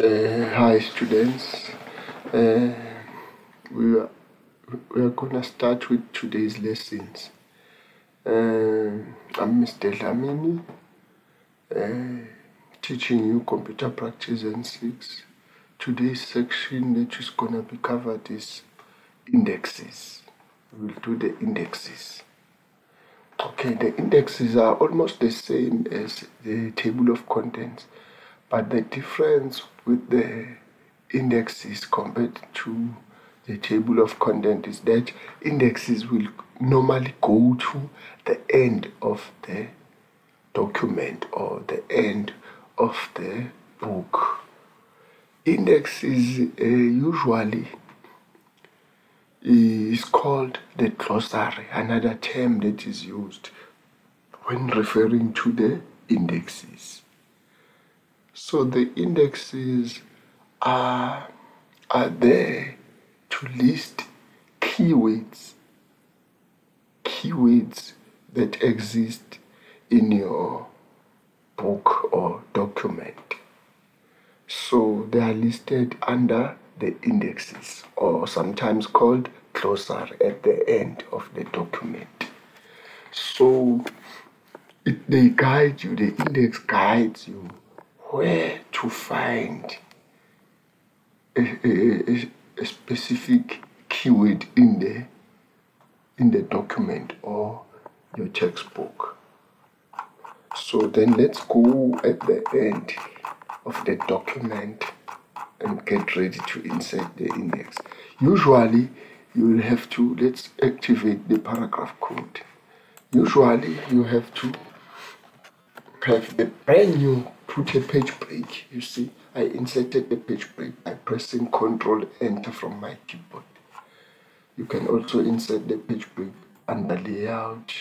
Uh, hi students. Uh, we are we are gonna start with today's lessons. Uh, I'm Mr. Dhlamini, teaching you computer practice N6. Today's section that is gonna be covered is indexes. We'll do the indexes. Okay, the indexes are almost the same as the table of contents, but the difference with the indexes compared to the table of content is that indexes will normally go to the end of the document or the end of the book. Indexes uh, usually is called the glossary, another term that is used when referring to the indexes. So the indexes are, are there to list keywords, keywords that exist in your book or document. So they are listed under the indexes or sometimes called glossary at the end of the document. So it, they guide you, the index guides you where to find a, a, a specific keyword in the in the document or your textbook. So then let's go at the end of the document and get ready to insert the index. Usually you will have to, let's activate the paragraph code. Usually you have to have the brand new put a page break. You see, I inserted the page break by pressing Ctrl Enter from my keyboard. You can also insert the page break under layout.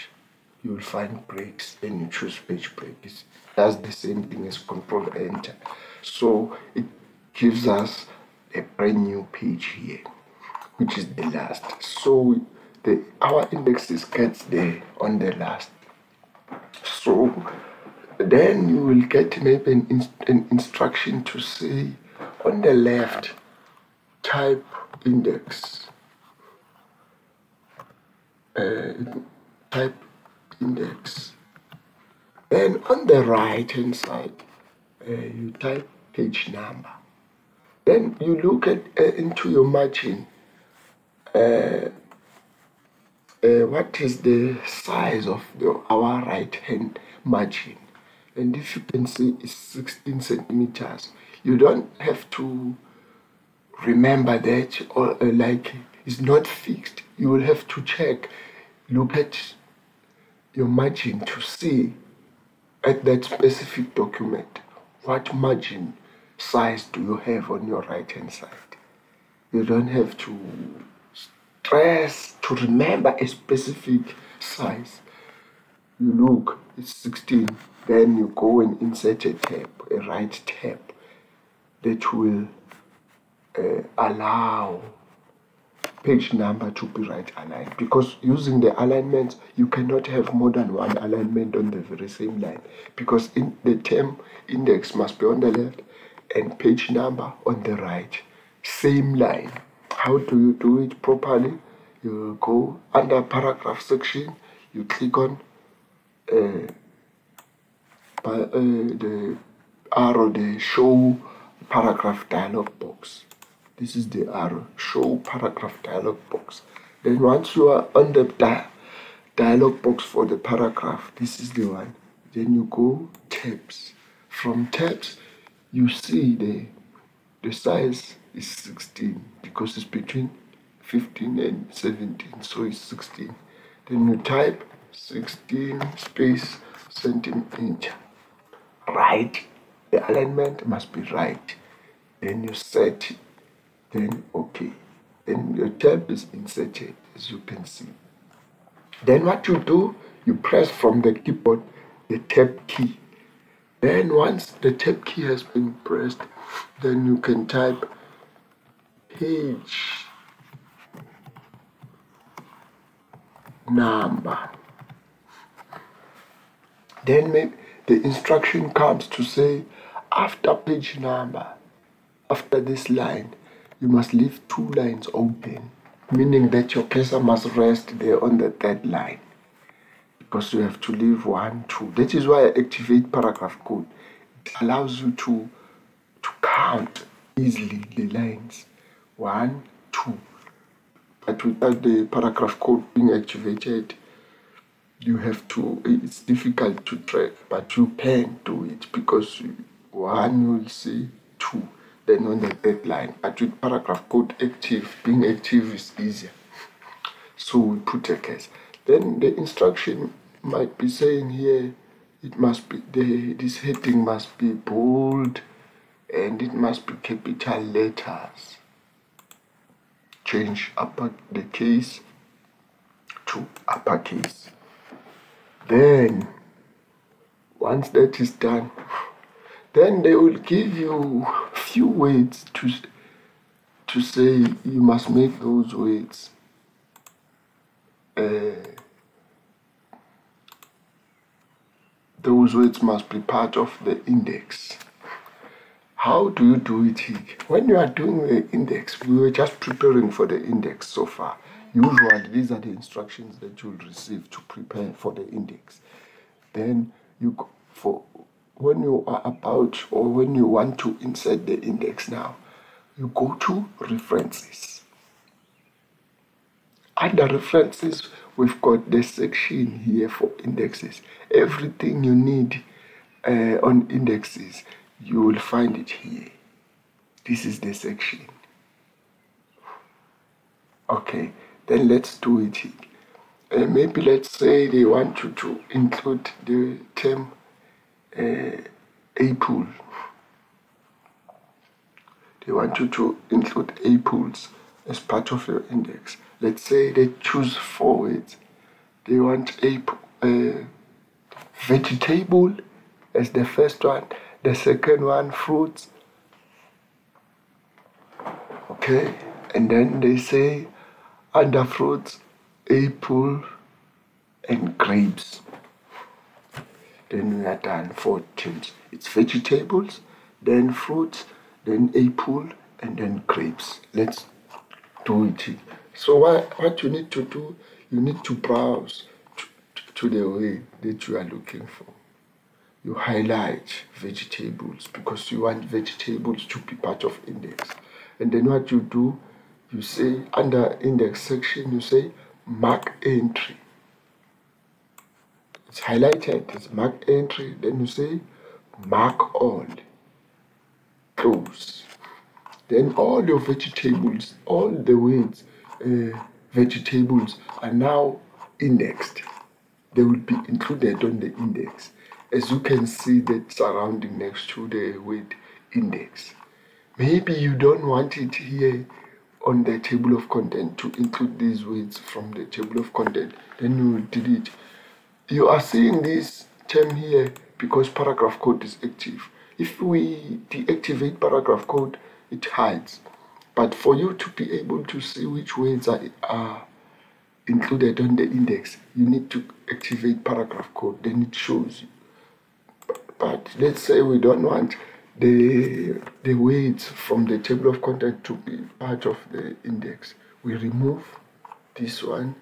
You will find breaks and you choose page break. It does the same thing as Ctrl Enter. So it gives us a brand new page here, which is the last. So the our indexes gets there on the last. So then you will get maybe an, in, an instruction to say on the left type index. Uh, type index. Then on the right hand side uh, you type page number. Then you look at uh, into your margin. Uh, uh, what is the size of the, our right hand margin and if you can see it's 16 centimeters. You don't have to remember that or uh, like it's not fixed. You will have to check look at your margin to see at that specific document what margin size do you have on your right hand side. You don't have to stress to remember a specific size you look it's 16 then you go and insert a tab a right tab that will uh, allow page number to be right aligned. Because using the alignment you cannot have more than one alignment on the very same line. Because in the term index must be on the left and page number on the right. Same line. How do you do it properly? You go under paragraph section you click on uh, by, uh, the arrow the show paragraph dialog box. This is the arrow show paragraph dialog box. Then once you are on the di dialog box for the paragraph this is the one. Then you go tabs. From tabs you see the the size is 16 because it's between 15 and 17 so it's 16 then you type 16 space centimeter. Right. The alignment must be right. Then you set then okay. Then your tab is inserted as you can see. Then what you do you press from the keyboard the tab key. Then once the tab key has been pressed then you can type page number then maybe the instruction comes to say after page number after this line, you must leave two lines open, meaning that your cursor must rest there on the third line because you have to leave one, two. That is why I activate paragraph code. It allows you to to count easily the lines. One, two. But without the paragraph code being activated, you have to, it's difficult to track, but you can do it because one will see two, then on the third line. But with paragraph code active, being active is easier. So we put a case. Then the instruction might be saying here, it must be, the, this heading must be bold and it must be capital letters. Change upper the case to uppercase. Then, once that is done, then they will give you few words to to say you must make those words uh, those words must be part of the index. How do you do it? When you are doing the index, we were just preparing for the index so far. Usually, these are the instructions that you'll receive to prepare for the index. Then you for when you are about or when you want to insert the index now, you go to references. Under references, we've got the section here for indexes. Everything you need uh, on indexes, you will find it here. This is the section. Okay, then let's do it. Uh, maybe let's say they want you to include the term uh, April. They want you to include Apples as part of your index. Let's say they choose four words. They want a uh, vegetable as the first one, the second one fruits. Okay, and then they say under fruits, apple and grapes. Then we are done for change. It's vegetables, then fruits, then apple, and then grapes. Let's do it. So what, what you need to do, you need to browse to, to the way that you are looking for. You highlight vegetables because you want vegetables to be part of index. And then what you do, you say under index section, you say mark entry. It's highlighted, it's mark entry, then you say mark all, close. Then all your vegetables, all the words, uh, vegetables are now indexed. They will be included on the index. As you can see that surrounding next to the word index. Maybe you don't want it here on the table of content to include these words from the table of content. Then you delete. You are seeing this term here because paragraph code is active. If we deactivate paragraph code, it hides. But for you to be able to see which words are, are included on the index, you need to activate paragraph code, then it shows you. But, let's say we don't want the, the words from the table of content to be part of the index. We remove this one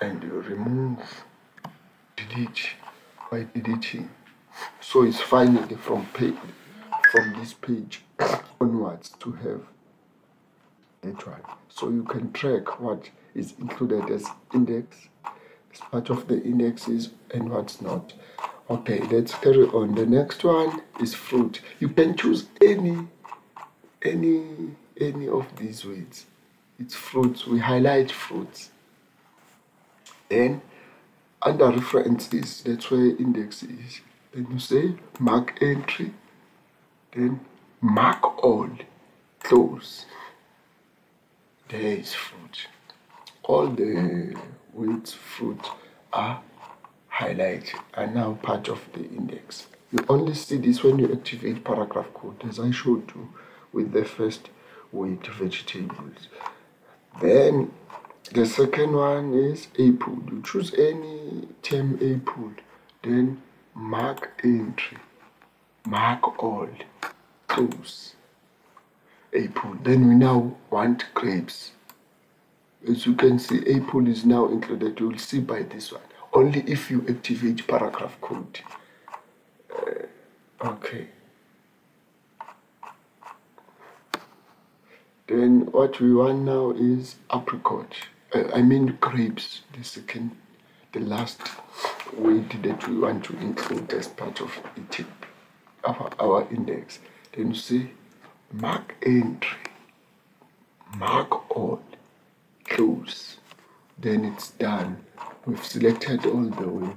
and you remove, delete by deleting. So it's finally from page from this page onwards to have that one. So you can track what is included as index, as part of the indexes and what's not. Okay, let's carry on. The next one is fruit. You can choose any any any of these words. It's fruits. We highlight fruits. Then under references, that's where index is. Then you say mark entry then mark all, close. There is fruit. All the words fruit are highlighted are now part of the index. You only see this when you activate paragraph code as I showed you with the first word vegetables. Then the second one is April. You choose any term April, then mark entry, mark all. Close. Apple. Then we now want grapes. As you can see apple is now included. You will see by this one only if you activate paragraph code. Uh, okay. Then what we want now is apricot. Uh, i mean grapes the second the last weight that we want to include as part of it our, our index. Then you see mark entry mark all close then it's done. We've selected all the way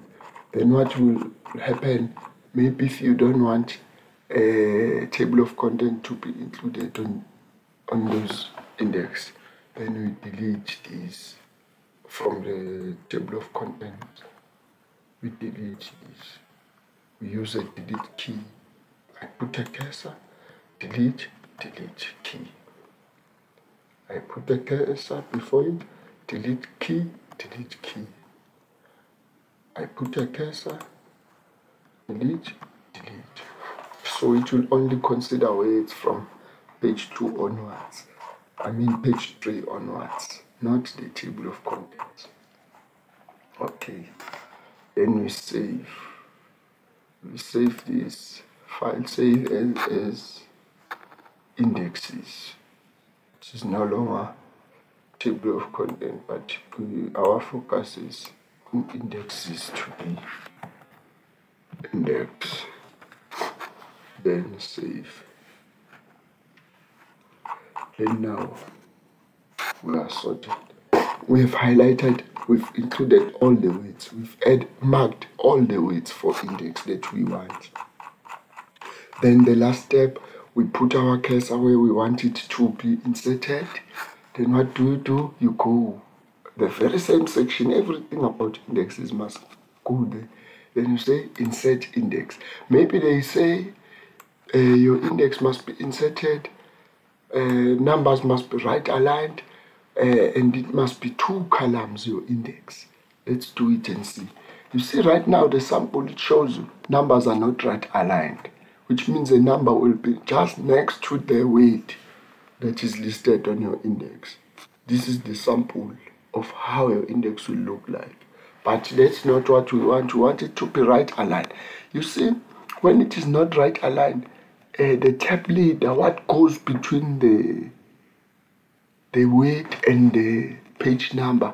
then what will happen maybe if you don't want a table of content to be included on on those index then we delete these from the table of contents we delete this we use a delete key. I put a cursor delete delete key. I put the cursor before it delete key delete key. I put a cursor delete delete. So it will only consider words from page 2 onwards. I mean page 3 onwards not the table of contents. Okay then we save. We save this file save as, as indexes. It is no longer table of content but our focus is on indexes to be index then save then now we are sorted. We have highlighted we've included all the weights. We've add, marked all the weights for index that we want. Then the last step we put our cursor where we want it to be inserted then what do you do you go the very same section everything about indexes must go there. Then you say insert index. Maybe they say uh, your index must be inserted uh, numbers must be right aligned uh, and it must be two columns your index. Let's do it and see. You see right now the sample it shows you numbers are not right aligned which means a number will be just next to the weight that is listed on your index. This is the sample of how your index will look like. But that's not what we want. We want it to be right aligned. You see when it is not right aligned uh, the tab leader what goes between the the weight and the page number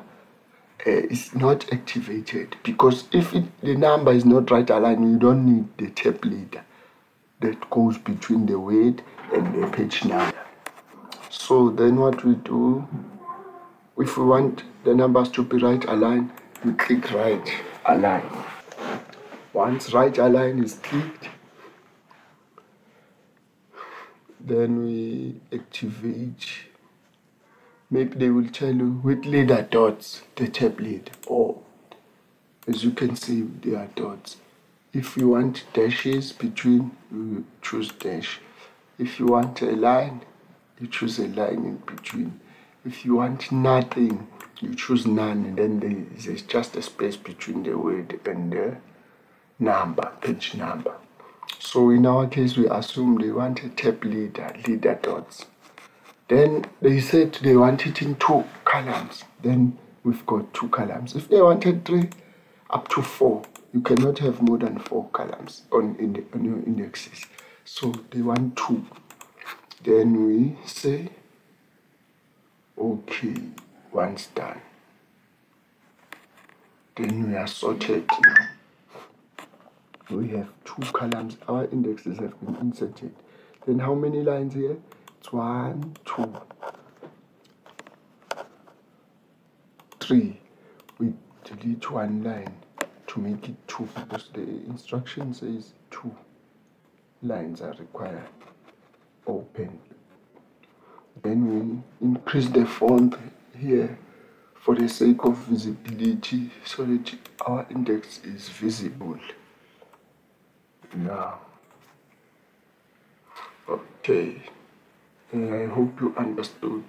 uh, is not activated. Because if it, the number is not right aligned you don't need the tab leader that goes between the weight and the page number so then what we do if we want the numbers to be right aligned we click right align. Once right align is clicked then we activate. Maybe they will tell you with leader dots the tab leader as you can see there are dots. If you want dashes between you choose dash. If you want a line you choose a line in between if you want nothing you choose none and then there's just a space between the word and the number page number so in our case, we assume they want a tab leader, leader dots. Then they said they want it in two columns. Then we've got two columns. If they wanted three, up to four. You cannot have more than four columns on, in the, on your indexes. So they want two. Then we say, okay, once done. Then we are sorted now. We have two columns. Our indexes have been inserted. Then how many lines here? It's one two three. We delete one line to make it two because the instruction says two lines are required open then we increase the font here for the sake of visibility so that our index is visible yeah. Okay. I hope you understood.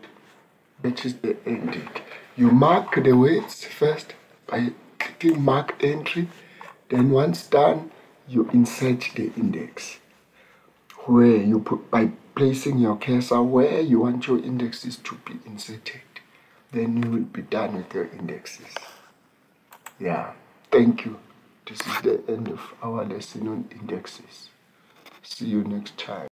That is the ending. You mark the weights first by clicking mark entry. Then once done, you insert the index. Where you put by placing your cursor where you want your indexes to be inserted then you will be done with your indexes. Yeah. Thank you. This is the end of our lesson on indexes. See you next time